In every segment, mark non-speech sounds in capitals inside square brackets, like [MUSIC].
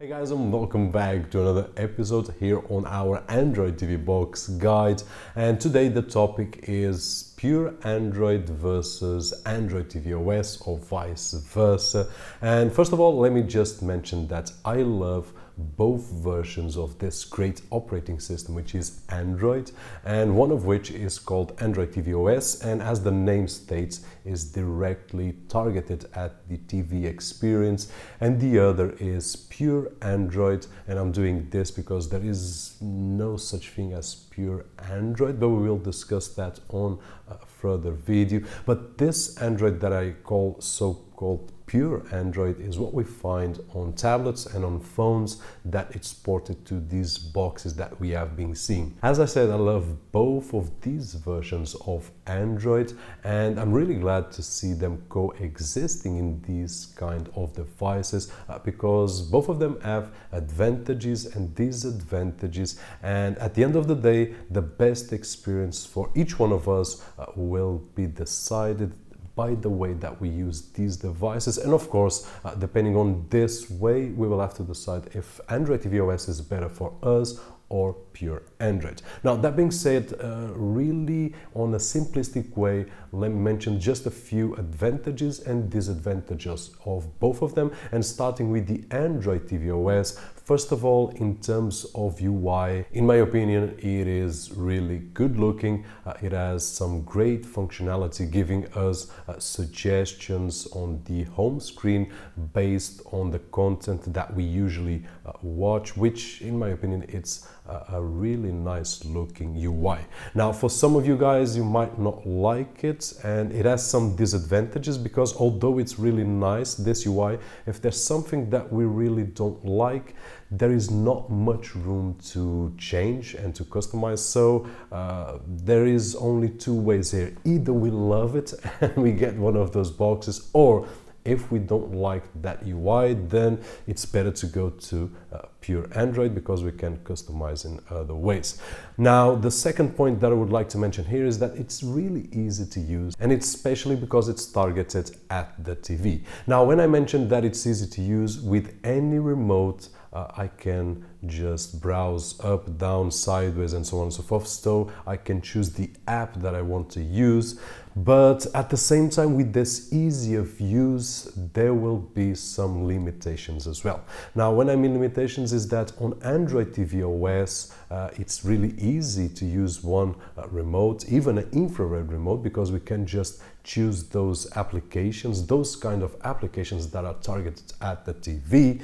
Hey guys and welcome back to another episode here on our Android TV Box guide. And today the topic is pure Android versus Android TV OS or vice versa. And first of all let me just mention that I love both versions of this great operating system which is Android and one of which is called Android TV OS and as the name states is directly targeted at the TV experience. And the other is pure Android. And I'm doing this because there is no such thing as pure Android but we will discuss that on a further video. But this Android that I call so-called pure Android is what we find on tablets and on phones that it's ported to these boxes that we have been seeing. As I said, I love both of these versions of Android and I'm really glad to see them coexisting in these kind of devices uh, because both of them have advantages and disadvantages and at the end of the day the best experience for each one of us uh, will be decided by the way that we use these devices and of course uh, depending on this way we will have to decide if Android TV OS is better for us or pure Android. Now that being said, uh, really on a simplistic way, let me mention just a few advantages and disadvantages of both of them and starting with the Android TV OS, First of all, in terms of UI, in my opinion, it is really good looking. Uh, it has some great functionality giving us uh, suggestions on the home screen based on the content that we usually uh, watch, which in my opinion, it's a, a really nice looking UI. Now, for some of you guys, you might not like it and it has some disadvantages because although it's really nice, this UI, if there's something that we really don't like, there is not much room to change and to customize. So uh, there is only two ways here. Either we love it [LAUGHS] and we get one of those boxes or if we don't like that UI, then it's better to go to uh, pure Android because we can customize in other ways. Now, the second point that I would like to mention here is that it's really easy to use and it's especially because it's targeted at the TV. Now, when I mentioned that it's easy to use with any remote, uh, I can just browse up, down, sideways, and so on and so forth. So I can choose the app that I want to use. But at the same time, with this ease of use, there will be some limitations as well. Now, when I mean limitations, is that on Android TV OS, uh, it's really easy to use one uh, remote, even an infrared remote, because we can just choose those applications, those kind of applications that are targeted at the TV.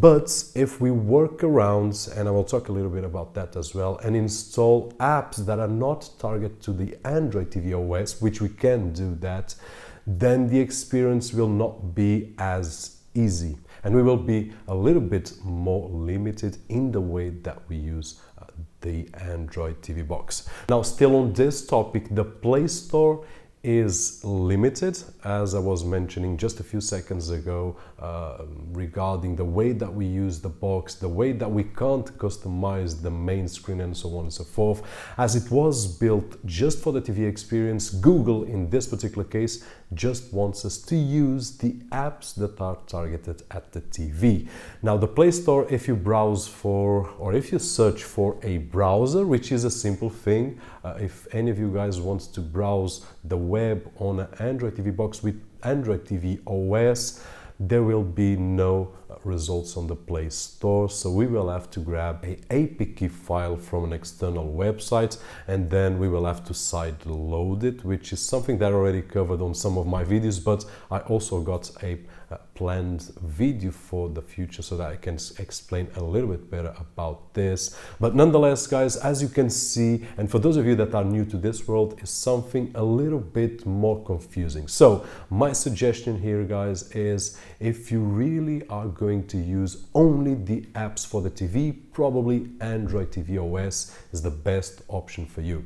But if we work around, and I will talk a little bit about that as well, and install apps that are not targeted to the Android TV OS, which we can do that, then the experience will not be as easy. And we will be a little bit more limited in the way that we use uh, the Android TV box. Now, still on this topic, the Play Store is limited, as I was mentioning just a few seconds ago, uh, regarding the way that we use the box, the way that we can't customize the main screen and so on and so forth. As it was built just for the TV experience, Google in this particular case just wants us to use the apps that are targeted at the TV. Now the Play Store, if you browse for, or if you search for a browser, which is a simple thing, uh, if any of you guys want to browse the web on an Android TV box with Android TV OS, there will be no results on the Play Store. So we will have to grab a APK file from an external website and then we will have to side load it, which is something that I already covered on some of my videos, but I also got a, a planned video for the future so that I can explain a little bit better about this. But nonetheless, guys, as you can see, and for those of you that are new to this world, is something a little bit more confusing. So my suggestion here, guys, is if you really are going to use only the apps for the TV, probably Android TV OS is the best option for you.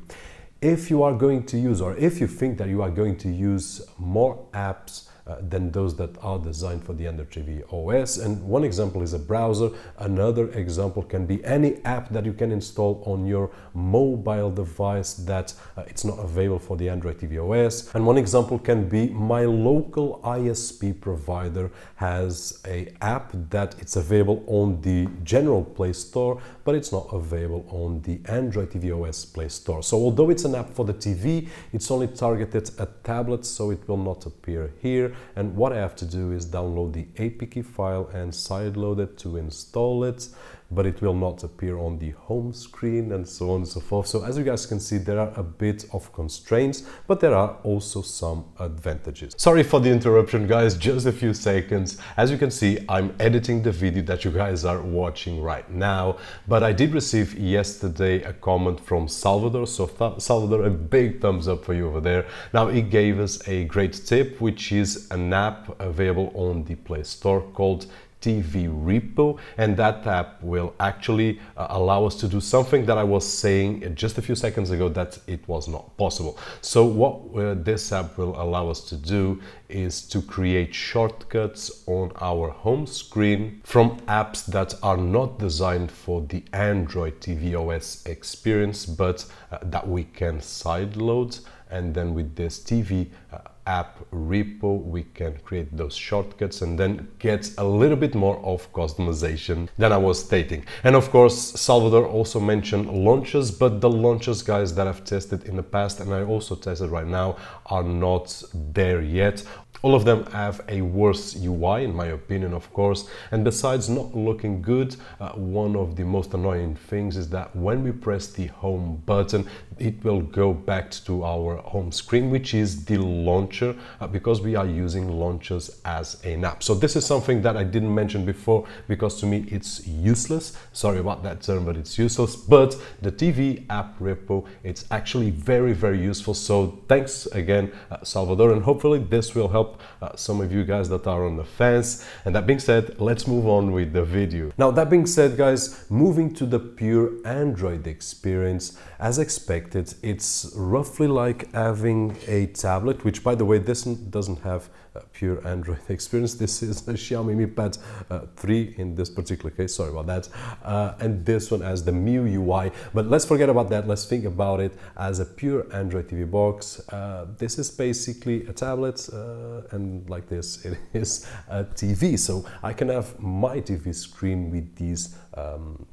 If you are going to use, or if you think that you are going to use more apps uh, than those that are designed for the Android TV OS. And one example is a browser. Another example can be any app that you can install on your mobile device that uh, it's not available for the Android TV OS. And one example can be my local ISP provider has a app that it's available on the general Play Store, but it's not available on the Android TV OS Play Store. So although it's an app for the TV, it's only targeted at tablets, so it will not appear here. And what I have to do is download the APK file and sideload it to install it but it will not appear on the home screen and so on and so forth. So as you guys can see, there are a bit of constraints, but there are also some advantages. Sorry for the interruption, guys, just a few seconds. As you can see, I'm editing the video that you guys are watching right now, but I did receive yesterday a comment from Salvador. So Salvador, a big thumbs up for you over there. Now he gave us a great tip, which is an app available on the Play Store called TV repo and that app will actually uh, allow us to do something that I was saying just a few seconds ago that it was not possible. So what uh, this app will allow us to do is to create shortcuts on our home screen from apps that are not designed for the Android TV OS experience but uh, that we can sideload and then with this TV uh, app repo we can create those shortcuts and then get a little bit more of customization than I was stating. And of course Salvador also mentioned launchers but the launchers guys that I've tested in the past and I also tested right now are not there yet. All of them have a worse UI, in my opinion, of course. And besides not looking good, uh, one of the most annoying things is that when we press the home button, it will go back to our home screen, which is the launcher, uh, because we are using launchers as an app. So this is something that I didn't mention before, because to me it's useless. Sorry about that term, but it's useless. But the TV app repo, it's actually very, very useful. So thanks again, uh, Salvador, and hopefully this will help uh, some of you guys that are on the fence. And that being said, let's move on with the video. Now, that being said, guys, moving to the pure Android experience, as expected, it's roughly like having a tablet, which by the way, this doesn't have pure Android [LAUGHS] experience. This is a Xiaomi Mi Pad uh, 3 in this particular case, sorry about that. Uh, and this one has the MIUI. But let's forget about that, let's think about it as a pure Android TV box. Uh, this is basically a tablet uh, and like this [LAUGHS] it is a TV. So I can have my TV screen with these um,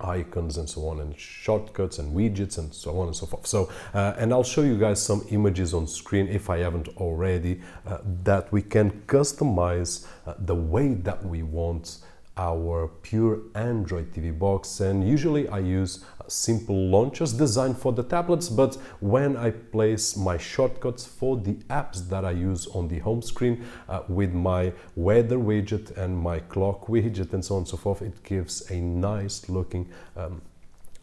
icons and so on and shortcuts and widgets and so on and so forth so uh, and I'll show you guys some images on screen if I haven't already uh, that we can customize uh, the way that we want our pure Android TV box and usually I use simple launchers designed for the tablets but when I place my shortcuts for the apps that I use on the home screen uh, with my weather widget and my clock widget and so on and so forth it gives a nice looking um,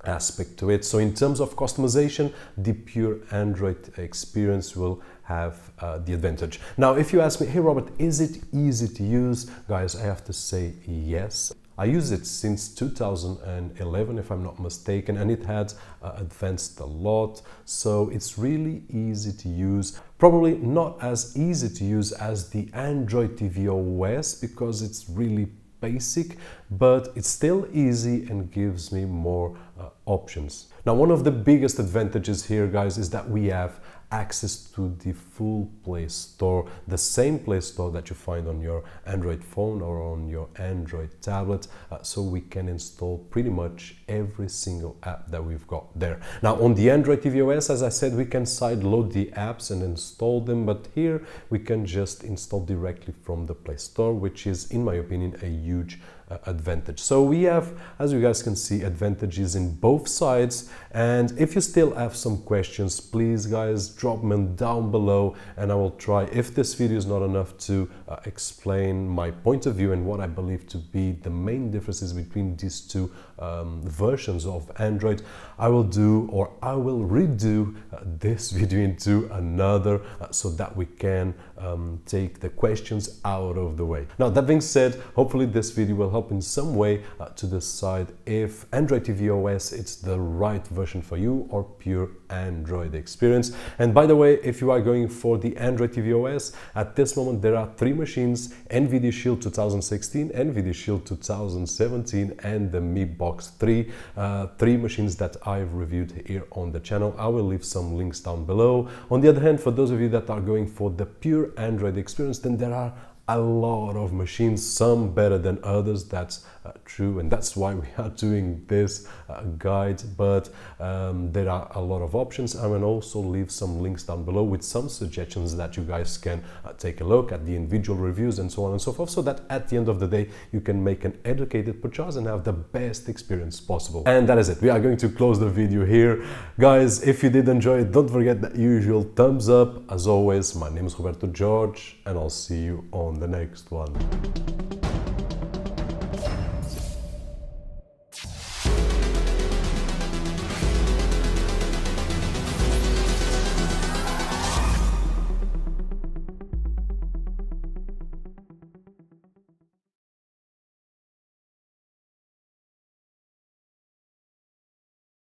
aspect to it. So in terms of customization, the pure Android experience will have uh, the advantage. Now, if you ask me, hey Robert, is it easy to use? Guys, I have to say yes. I use it since 2011, if I'm not mistaken, and it had uh, advanced a lot. So it's really easy to use. Probably not as easy to use as the Android TV OS because it's really basic, but it's still easy and gives me more uh, options. Now, one of the biggest advantages here, guys, is that we have access to the full Play Store, the same Play Store that you find on your Android phone or on your Android tablet. Uh, so we can install pretty much every single app that we've got there. Now on the Android TV OS, as I said, we can side load the apps and install them, but here we can just install directly from the Play Store, which is, in my opinion, a huge advantage. So we have, as you guys can see, advantages in both sides. And if you still have some questions, please guys, drop them down below and I will try, if this video is not enough to uh, explain my point of view and what I believe to be the main differences between these two um, versions of Android, I will do or I will redo uh, this [LAUGHS] video into another uh, so that we can um, take the questions out of the way. Now, that being said, hopefully this video will help in some way uh, to decide if Android TV OS it's the right version for you or pure Android experience. And by the way, if you are going for the Android TV OS, at this moment there are three machines, NVIDIA Shield 2016, NVIDIA Shield 2017 and the Mi Box 3, uh, three machines that I've reviewed here on the channel. I will leave some links down below. On the other hand, for those of you that are going for the pure Android experience, then there are a lot of machines, some better than others, that's true, and that's why we are [LAUGHS] doing this uh, guide. But um, there are a lot of options. I will also leave some links down below with some suggestions that you guys can uh, take a look at the individual reviews and so on and so forth, so that at the end of the day you can make an educated purchase and have the best experience possible. And that is it. We are going to close the video here. Guys, if you did enjoy it, don't forget the usual thumbs up. As always, my name is Roberto Jorge, and I'll see you on the next one.